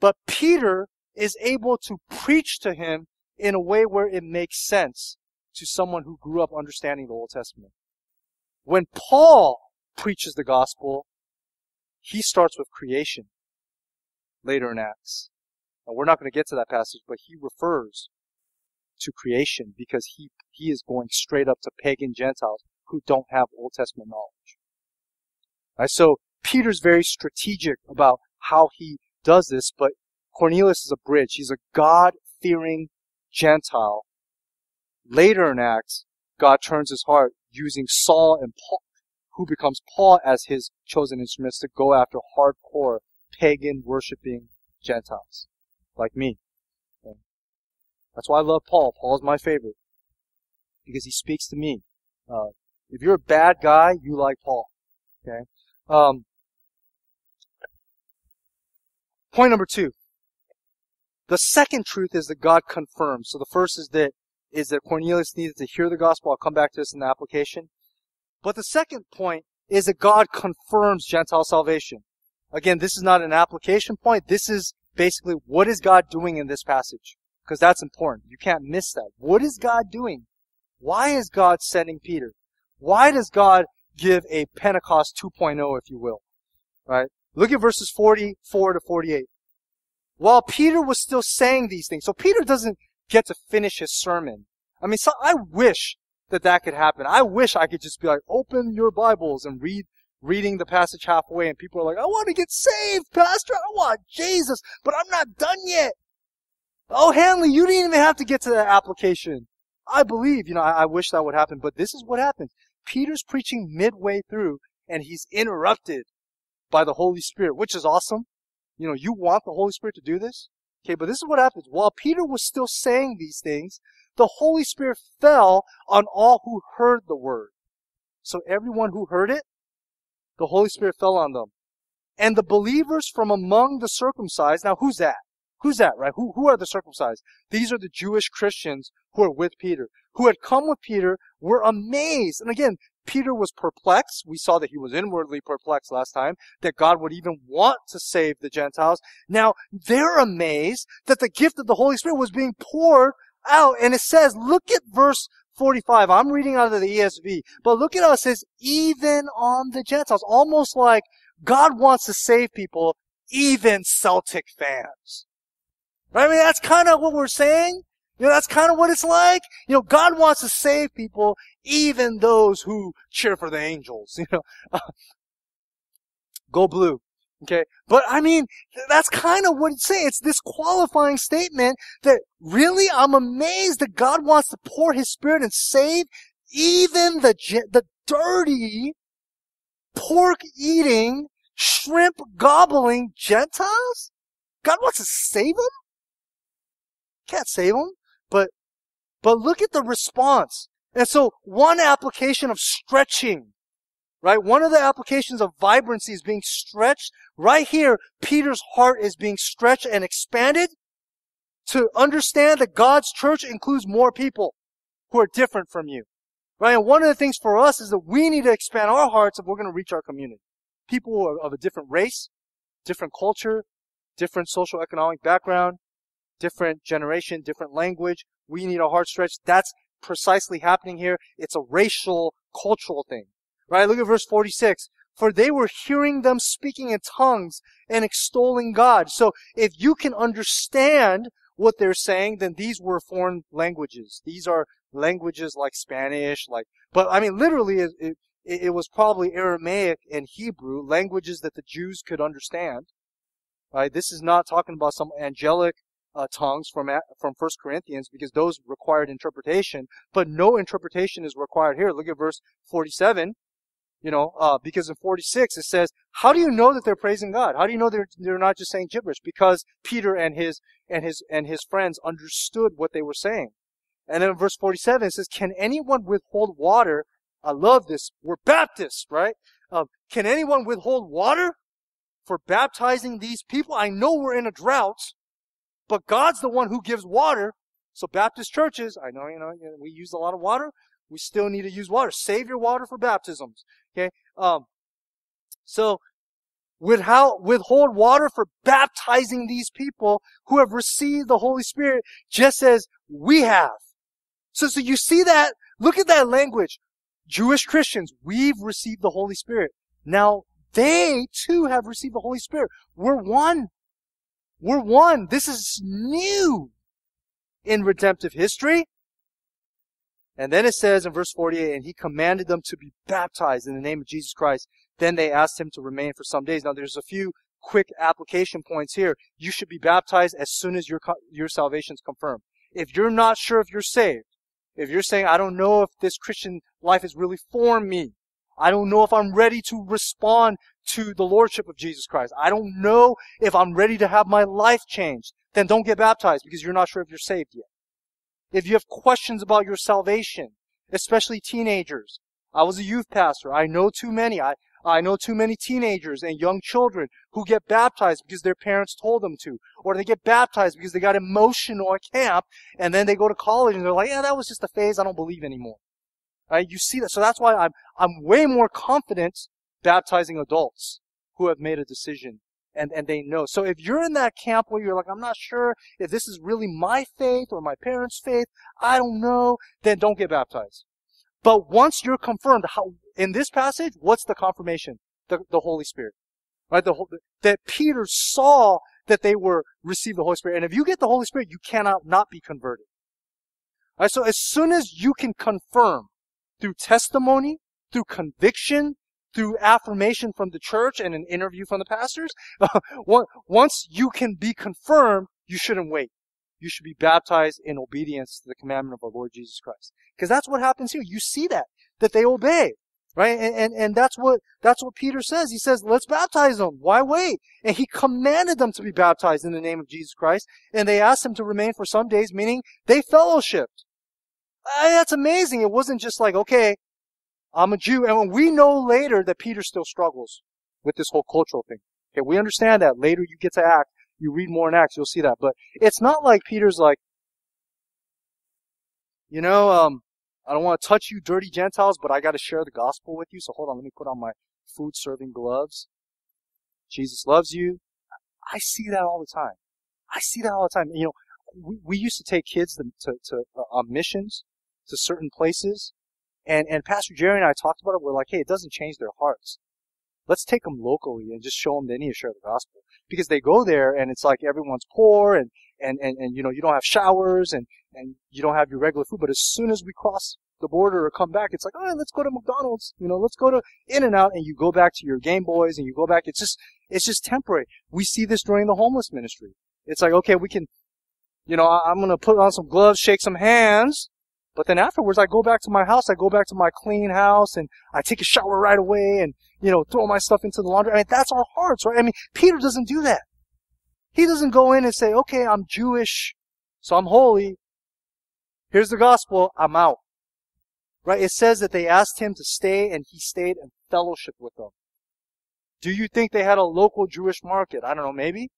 But Peter is able to preach to him in a way where it makes sense to someone who grew up understanding the Old Testament. When Paul preaches the gospel, he starts with creation later in Acts. And we're not going to get to that passage, but he refers to creation because he, he is going straight up to pagan Gentiles who don't have Old Testament knowledge. Right, so Peter's very strategic about how he does this, but Cornelius is a bridge. He's a God-fearing Gentile Later in Acts, God turns his heart using Saul and Paul, who becomes Paul as his chosen instruments to go after hardcore pagan worshiping Gentiles like me. That's why I love Paul. Paul's my favorite because he speaks to me. Uh, if you're a bad guy, you like Paul. Okay. Um, point number two. The second truth is that God confirms. So the first is that is that Cornelius needed to hear the gospel. I'll come back to this in the application. But the second point is that God confirms Gentile salvation. Again, this is not an application point. This is basically what is God doing in this passage? Because that's important. You can't miss that. What is God doing? Why is God sending Peter? Why does God give a Pentecost 2.0, if you will? Right? Look at verses 44 to 48. While Peter was still saying these things, so Peter doesn't get to finish his sermon. I mean, so I wish that that could happen. I wish I could just be like, open your Bibles and read, reading the passage halfway and people are like, I want to get saved, Pastor. I want Jesus, but I'm not done yet. Oh, Hanley, you didn't even have to get to that application. I believe, you know, I, I wish that would happen, but this is what happens. Peter's preaching midway through and he's interrupted by the Holy Spirit, which is awesome. You know, you want the Holy Spirit to do this? Okay, but this is what happens. While Peter was still saying these things, the Holy Spirit fell on all who heard the word. So everyone who heard it, the Holy Spirit fell on them. And the believers from among the circumcised, now who's that? Who's that, right? Who, who are the circumcised? These are the Jewish Christians who are with Peter, who had come with Peter, were amazed. And again, Peter was perplexed. We saw that he was inwardly perplexed last time, that God would even want to save the Gentiles. Now, they're amazed that the gift of the Holy Spirit was being poured out. And it says, look at verse 45. I'm reading out of the ESV, but look at how it says, even on the Gentiles. Almost like God wants to save people, even Celtic fans. Right? I mean, that's kind of what we're saying. You know, that's kind of what it's like. You know, God wants to save people, even those who cheer for the angels. You know, go blue. Okay. But I mean, that's kind of what it's saying. It's this qualifying statement that really I'm amazed that God wants to pour his spirit and save even the, the dirty, pork eating, shrimp gobbling Gentiles? God wants to save them? Can't save them. But, but look at the response. And so one application of stretching right? One of the applications of vibrancy is being stretched. Right here, Peter's heart is being stretched and expanded to understand that God's church includes more people who are different from you. Right? And one of the things for us is that we need to expand our hearts if we're going to reach our community. People of a different race, different culture, different social economic background, different generation, different language. We need a hearts stretch. That's precisely happening here. It's a racial, cultural thing. Right? Look at verse 46. For they were hearing them speaking in tongues and extolling God. So if you can understand what they're saying, then these were foreign languages. These are languages like Spanish, like, but I mean, literally, it, it, it was probably Aramaic and Hebrew, languages that the Jews could understand. Right? This is not talking about some angelic uh, tongues from from First Corinthians because those required interpretation, but no interpretation is required here. Look at verse 47. You know, uh, because in 46 it says, how do you know that they're praising God? How do you know they're, they're not just saying gibberish? Because Peter and his, and his, and his friends understood what they were saying. And then in verse 47 it says, can anyone withhold water? I love this. We're Baptists, right? Um, can anyone withhold water for baptizing these people? I know we're in a drought, but God's the one who gives water. So Baptist churches, I know, you know, we use a lot of water. We still need to use water. Save your water for baptisms. Okay? Um, so, withhold, withhold water for baptizing these people who have received the Holy Spirit just as we have. So, so you see that? Look at that language. Jewish Christians, we've received the Holy Spirit. Now, they too have received the Holy Spirit. We're one. We're one. This is new in redemptive history. And then it says in verse 48, and he commanded them to be baptized in the name of Jesus Christ. Then they asked him to remain for some days. Now there's a few quick application points here. You should be baptized as soon as your, your salvation is confirmed. If you're not sure if you're saved, if you're saying, I don't know if this Christian life is really for me, I don't know if I'm ready to respond to the Lordship of Jesus Christ. I don't know if I'm ready to have my life changed. Then don't get baptized because you're not sure if you're saved yet. If you have questions about your salvation, especially teenagers, I was a youth pastor. I know too many. I, I know too many teenagers and young children who get baptized because their parents told them to. Or they get baptized because they got emotional at camp and then they go to college and they're like, yeah, that was just a phase. I don't believe anymore. Right? You see that. So that's why I'm, I'm way more confident baptizing adults who have made a decision and, and they know. So if you're in that camp where you're like, I'm not sure if this is really my faith or my parents' faith, I don't know, then don't get baptized. But once you're confirmed, how, in this passage, what's the confirmation? The, the Holy Spirit. Right? The, that Peter saw that they were received the Holy Spirit. And if you get the Holy Spirit, you cannot not be converted. Right? So as soon as you can confirm through testimony, through conviction, through affirmation from the church and an interview from the pastors. Once you can be confirmed, you shouldn't wait. You should be baptized in obedience to the commandment of our Lord Jesus Christ. Because that's what happens here. You see that, that they obey. Right? And, and, and that's what, that's what Peter says. He says, let's baptize them. Why wait? And he commanded them to be baptized in the name of Jesus Christ. And they asked him to remain for some days, meaning they fellowshipped. That's amazing. It wasn't just like, okay, I'm a Jew. And we know later that Peter still struggles with this whole cultural thing. Okay, we understand that. Later you get to Act, you read more in Acts, you'll see that. But it's not like Peter's like, you know, um, I don't want to touch you dirty Gentiles, but I got to share the gospel with you. So hold on, let me put on my food serving gloves. Jesus loves you. I see that all the time. I see that all the time. You know, we, we used to take kids to, to, to uh, on missions to certain places, and, and Pastor Jerry and I talked about it. We're like, hey, it doesn't change their hearts. Let's take them locally and just show them they need to share the gospel. Because they go there and it's like everyone's poor and, and, and, and you know, you don't have showers and, and you don't have your regular food. But as soon as we cross the border or come back, it's like, oh, let's go to McDonald's, you know, let's go to In and Out and you go back to your Game Boys and you go back. It's just, it's just temporary. We see this during the homeless ministry. It's like, okay, we can, you know, I'm going to put on some gloves, shake some hands, but then afterwards I go back to my house, I go back to my clean house and I take a shower right away and, you know, throw my stuff into the laundry. I mean, that's our hearts, right? I mean, Peter doesn't do that. He doesn't go in and say, okay, I'm Jewish, so I'm holy. Here's the gospel, I'm out. Right? It says that they asked him to stay and he stayed and fellowship with them. Do you think they had a local Jewish market? I don't know, maybe.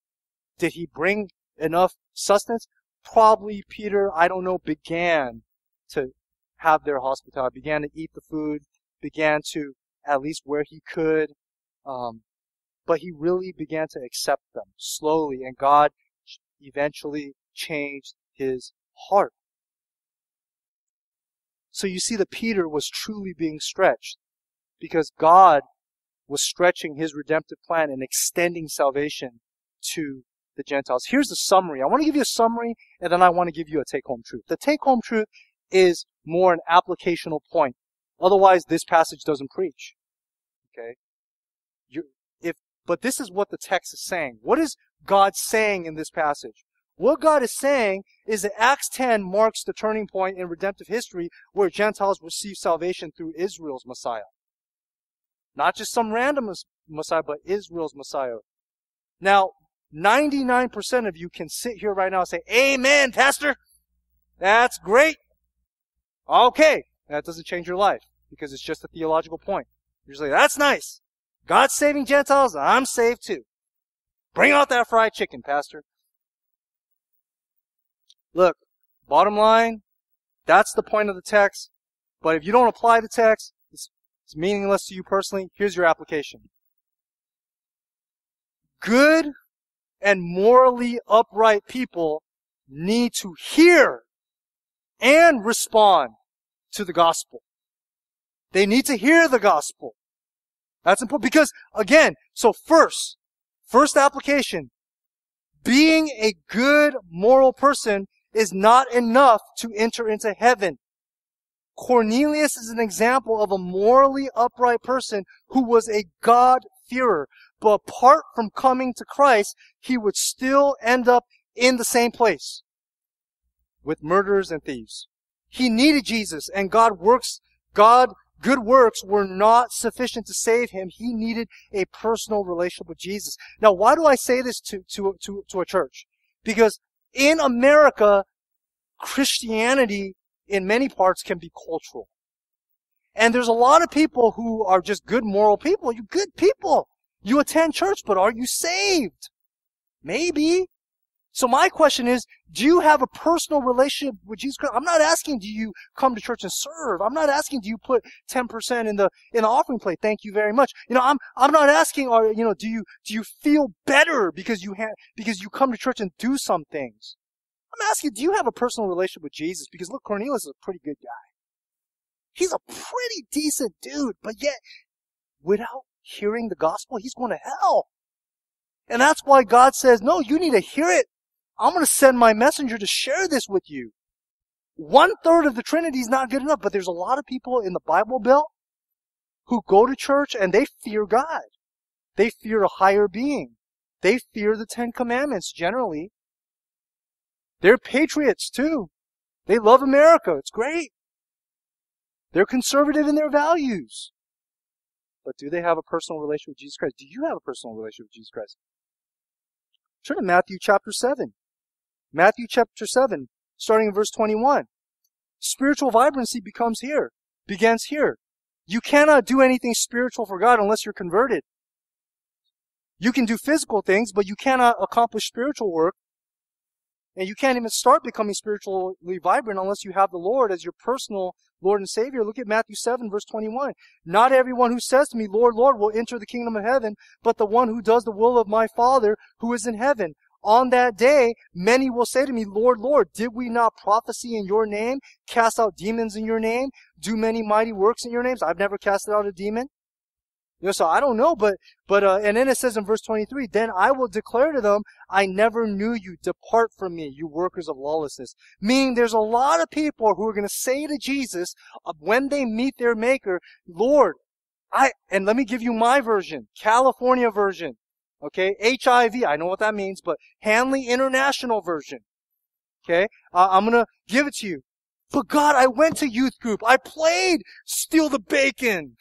Did he bring enough sustenance? Probably Peter, I don't know, began to have their hospitality, began to eat the food, began to, at least where he could, um, but he really began to accept them slowly, and God eventually changed his heart. So you see that Peter was truly being stretched because God was stretching his redemptive plan and extending salvation to the Gentiles. Here's the summary. I want to give you a summary and then I want to give you a take home truth. The take home truth is more an applicational point. Otherwise, this passage doesn't preach. Okay? You, if, but this is what the text is saying. What is God saying in this passage? What God is saying is that Acts 10 marks the turning point in redemptive history where Gentiles receive salvation through Israel's Messiah. Not just some random Messiah, but Israel's Messiah. Now, 99% of you can sit here right now and say, Amen, Pastor. That's great. Okay. That doesn't change your life because it's just a theological point. You're just like, that's nice. God's saving Gentiles. I'm saved too. Bring out that fried chicken, Pastor. Look, bottom line, that's the point of the text. But if you don't apply the text, it's, it's meaningless to you personally. Here's your application. Good and morally upright people need to hear and respond to the gospel. They need to hear the gospel. That's important because again, so first, first application, being a good moral person is not enough to enter into heaven. Cornelius is an example of a morally upright person who was a God-fearer. But apart from coming to Christ, he would still end up in the same place with murderers and thieves. He needed Jesus and God works, God, good works were not sufficient to save him. He needed a personal relationship with Jesus. Now, why do I say this to, to, to, to a church? Because in America, Christianity in many parts can be cultural. And there's a lot of people who are just good moral people. You good people. You attend church, but are you saved? Maybe. So my question is, do you have a personal relationship with Jesus Christ? I'm not asking do you come to church and serve. I'm not asking do you put 10% in the in the offering plate. Thank you very much. You know, I'm I'm not asking or you know, do you do you feel better because you have because you come to church and do some things? I'm asking, do you have a personal relationship with Jesus? Because look, Cornelius is a pretty good guy. He's a pretty decent dude, but yet without hearing the gospel, he's going to hell. And that's why God says, no, you need to hear it. I'm going to send my messenger to share this with you. One third of the Trinity is not good enough, but there's a lot of people in the Bible Belt who go to church and they fear God. They fear a higher being. They fear the Ten Commandments generally. They're patriots too. They love America. It's great. They're conservative in their values. But do they have a personal relationship with Jesus Christ? Do you have a personal relationship with Jesus Christ? Turn to Matthew chapter 7. Matthew chapter 7, starting in verse 21. Spiritual vibrancy becomes here, begins here. You cannot do anything spiritual for God unless you're converted. You can do physical things, but you cannot accomplish spiritual work. And you can't even start becoming spiritually vibrant unless you have the Lord as your personal Lord and Savior. Look at Matthew 7 verse 21. Not everyone who says to me, Lord, Lord, will enter the kingdom of heaven, but the one who does the will of my Father who is in heaven. On that day, many will say to me, Lord, Lord, did we not prophesy in your name, cast out demons in your name, do many mighty works in your names? I've never casted out a demon. You know, so I don't know, but, but, uh, and then it says in verse 23, then I will declare to them, I never knew you. Depart from me, you workers of lawlessness. Meaning there's a lot of people who are going to say to Jesus uh, when they meet their maker, Lord, I, and let me give you my version, California version. Okay, HIV, I know what that means, but Hanley International version. Okay, uh, I'm gonna give it to you. But God, I went to youth group. I played Steal the Bacon.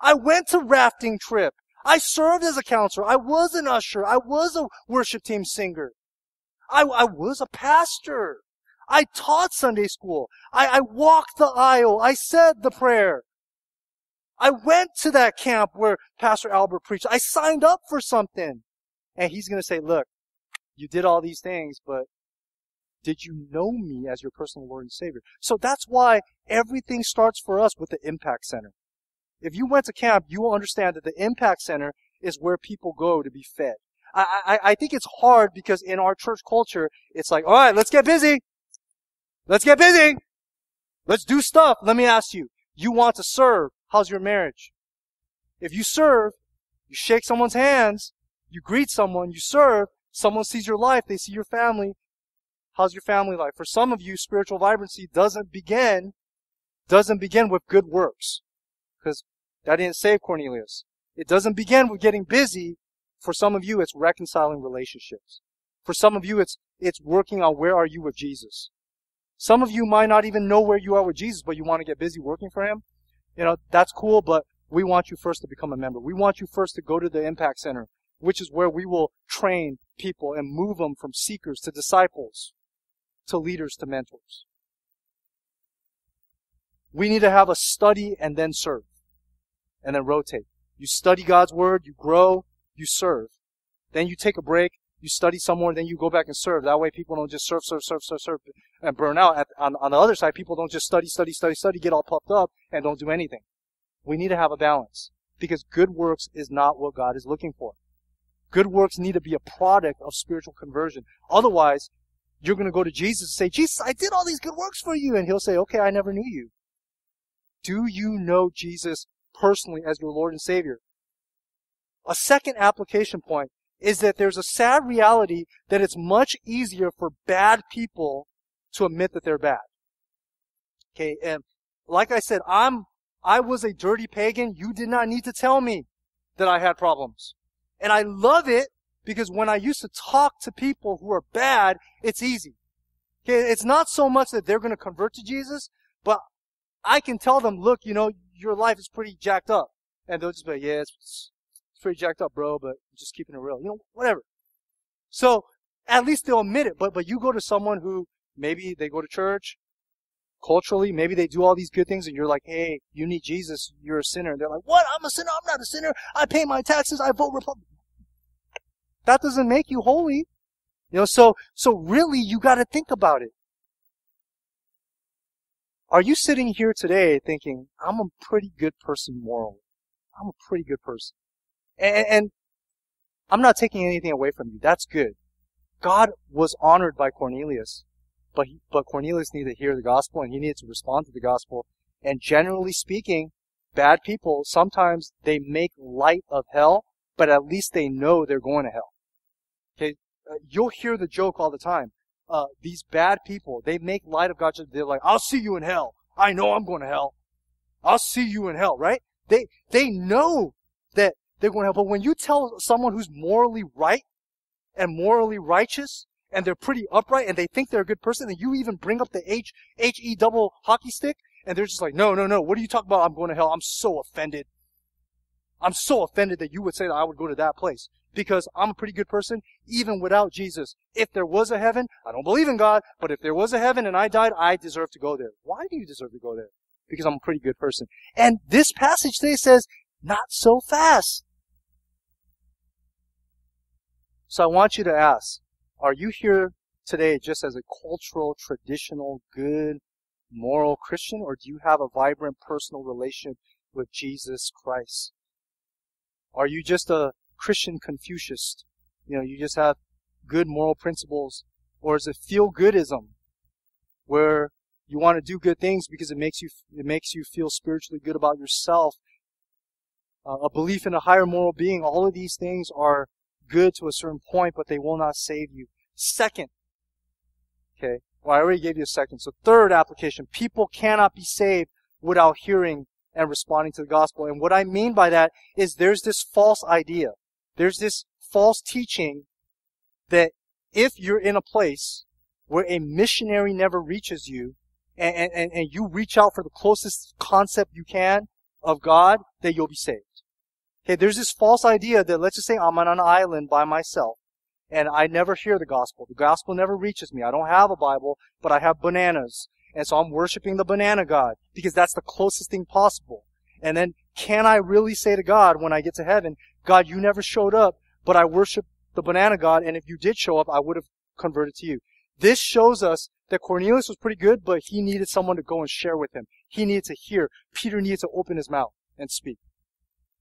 I went to rafting trip. I served as a counselor. I was an usher. I was a worship team singer. I, I was a pastor. I taught Sunday school. I, I walked the aisle. I said the prayer. I went to that camp where Pastor Albert preached. I signed up for something. And he's going to say, look, you did all these things, but did you know me as your personal Lord and Savior? So that's why everything starts for us with the Impact Center. If you went to camp, you will understand that the Impact Center is where people go to be fed. I, I, I think it's hard because in our church culture, it's like, all right, let's get busy. Let's get busy. Let's do stuff. Let me ask you, you want to serve. How's your marriage? If you serve, you shake someone's hands, you greet someone, you serve, someone sees your life, they see your family. How's your family life? For some of you, spiritual vibrancy doesn't begin, doesn't begin with good works. Because that didn't save Cornelius. It doesn't begin with getting busy. For some of you, it's reconciling relationships. For some of you, it's, it's working on where are you with Jesus. Some of you might not even know where you are with Jesus, but you want to get busy working for Him you know, that's cool, but we want you first to become a member. We want you first to go to the Impact Center, which is where we will train people and move them from seekers to disciples, to leaders to mentors. We need to have a study and then serve, and then rotate. You study God's Word, you grow, you serve. Then you take a break, you study somewhere, then you go back and serve. That way people don't just serve, serve, serve, serve, serve, and burn out. At, on, on the other side, people don't just study, study, study, study, get all puffed up, and don't do anything. We need to have a balance. Because good works is not what God is looking for. Good works need to be a product of spiritual conversion. Otherwise, you're going to go to Jesus and say, Jesus, I did all these good works for you. And he'll say, okay, I never knew you. Do you know Jesus personally as your Lord and Savior? A second application point is that there's a sad reality that it's much easier for bad people to admit that they're bad. Okay, and like I said, I'm, I was a dirty pagan. You did not need to tell me that I had problems. And I love it because when I used to talk to people who are bad, it's easy. Okay, it's not so much that they're going to convert to Jesus, but I can tell them, look, you know, your life is pretty jacked up. And they'll just be like, yeah, it's, pretty jacked up, bro, but just keeping it real. You know, whatever. So, at least they'll admit it. But, but you go to someone who maybe they go to church, culturally, maybe they do all these good things and you're like, hey, you need Jesus, you're a sinner. And they're like, what? I'm a sinner? I'm not a sinner. I pay my taxes. I vote Republican. That doesn't make you holy. You know, so, so really you gotta think about it. Are you sitting here today thinking, I'm a pretty good person morally? I'm a pretty good person. And, and I'm not taking anything away from you. That's good. God was honored by Cornelius, but he, but Cornelius needed to hear the gospel and he needed to respond to the gospel. And generally speaking, bad people sometimes they make light of hell, but at least they know they're going to hell. Okay, uh, you'll hear the joke all the time. Uh, these bad people, they make light of God. They're like, "I'll see you in hell. I know I'm going to hell. I'll see you in hell." Right? They they know that they're going to hell. But when you tell someone who's morally right and morally righteous, and they're pretty upright, and they think they're a good person, and you even bring up the H H E double hockey stick, and they're just like, no, no, no. What are you talking about? I'm going to hell. I'm so offended. I'm so offended that you would say that I would go to that place because I'm a pretty good person even without Jesus. If there was a heaven, I don't believe in God, but if there was a heaven and I died, I deserve to go there. Why do you deserve to go there? Because I'm a pretty good person. And this passage today says, not so fast. So I want you to ask, are you here today just as a cultural, traditional, good, moral Christian, or do you have a vibrant personal relationship with Jesus Christ? Are you just a Christian Confucianist? You know, you just have good moral principles, or is it feel goodism, where you want to do good things because it makes you it makes you feel spiritually good about yourself, uh, a belief in a higher moral being. All of these things are good to a certain point, but they will not save you. Second, okay, well, I already gave you a second. So third application, people cannot be saved without hearing and responding to the gospel. And what I mean by that is there's this false idea. There's this false teaching that if you're in a place where a missionary never reaches you and, and, and you reach out for the closest concept you can of God, that you'll be saved. Okay, there's this false idea that let's just say I'm on an island by myself and I never hear the gospel. The gospel never reaches me. I don't have a Bible, but I have bananas. And so I'm worshiping the banana God because that's the closest thing possible. And then can I really say to God when I get to heaven, God, you never showed up, but I worship the banana God, and if you did show up, I would have converted to you. This shows us that Cornelius was pretty good, but he needed someone to go and share with him. He needed to hear. Peter needed to open his mouth and speak.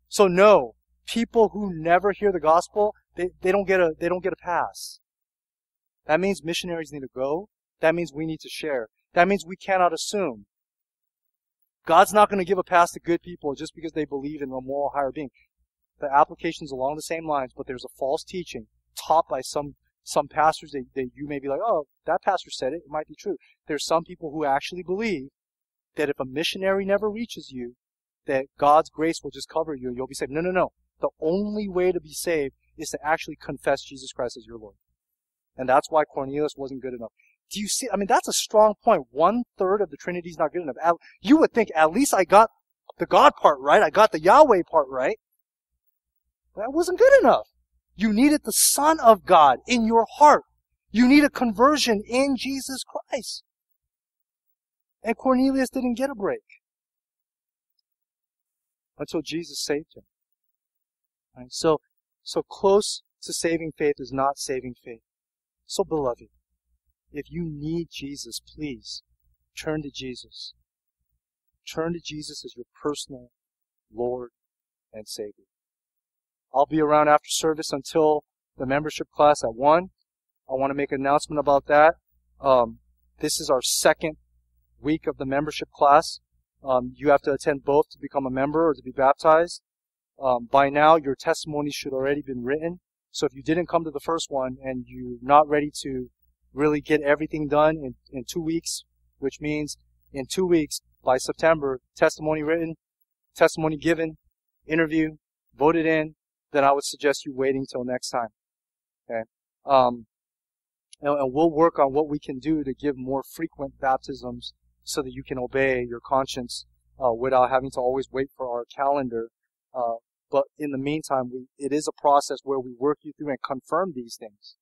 So no, people who never hear the gospel, they, they don't get a, they don't get a pass. That means missionaries need to go. That means we need to share. That means we cannot assume. God's not going to give a pass to good people just because they believe in a moral higher being. The application's along the same lines, but there's a false teaching taught by some some pastors that, that you may be like, oh, that pastor said it, it might be true. There's some people who actually believe that if a missionary never reaches you, that God's grace will just cover you and you'll be saved. No, no, no. The only way to be saved is to actually confess Jesus Christ as your Lord. And that's why Cornelius wasn't good enough. Do you see? I mean, that's a strong point. One third of the Trinity is not good enough. You would think at least I got the God part right. I got the Yahweh part right. That wasn't good enough. You needed the Son of God in your heart. You need a conversion in Jesus Christ. And Cornelius didn't get a break until Jesus saved him. Right? So, so close to saving faith is not saving faith. So beloved, if you need Jesus, please turn to Jesus. Turn to Jesus as your personal Lord and Savior. I'll be around after service until the membership class at 1. I want to make an announcement about that. Um, this is our second week of the membership class. Um, you have to attend both to become a member or to be baptized. Um, by now, your testimony should already been written. So if you didn't come to the first one and you're not ready to really get everything done in, in two weeks, which means in two weeks by September, testimony written, testimony given, interview, voted in, then I would suggest you waiting till next time. Okay. Um, and, and we'll work on what we can do to give more frequent baptisms so that you can obey your conscience uh, without having to always wait for our calendar. Uh, but in the meantime, we, it is a process where we work you through and confirm these things.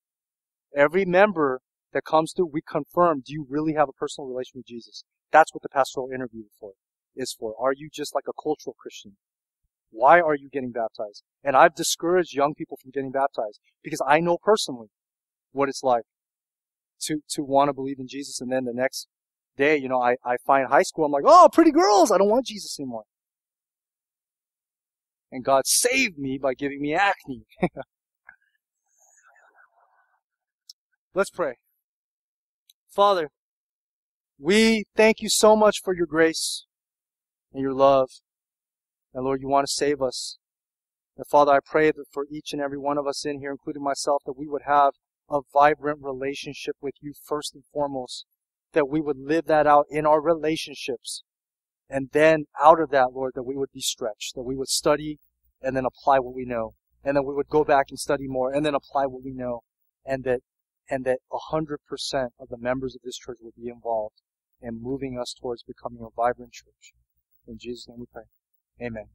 Every member that comes through, we confirm, do you really have a personal relation with Jesus? That's what the pastoral interview for is for. Are you just like a cultural Christian? Why are you getting baptized? And I've discouraged young people from getting baptized because I know personally what it's like to, to want to believe in Jesus. And then the next day, you know, I, I find high school, I'm like, oh, pretty girls. I don't want Jesus anymore. And God saved me by giving me acne. Let's pray. Father, we thank you so much for your grace and your love. And Lord, you want to save us. And Father, I pray that for each and every one of us in here, including myself, that we would have a vibrant relationship with you first and foremost. That we would live that out in our relationships. And then out of that, Lord, that we would be stretched, that we would study and then apply what we know. And then we would go back and study more and then apply what we know. And that and that a 100% of the members of this church will be involved in moving us towards becoming a vibrant church. In Jesus' name we pray. Amen.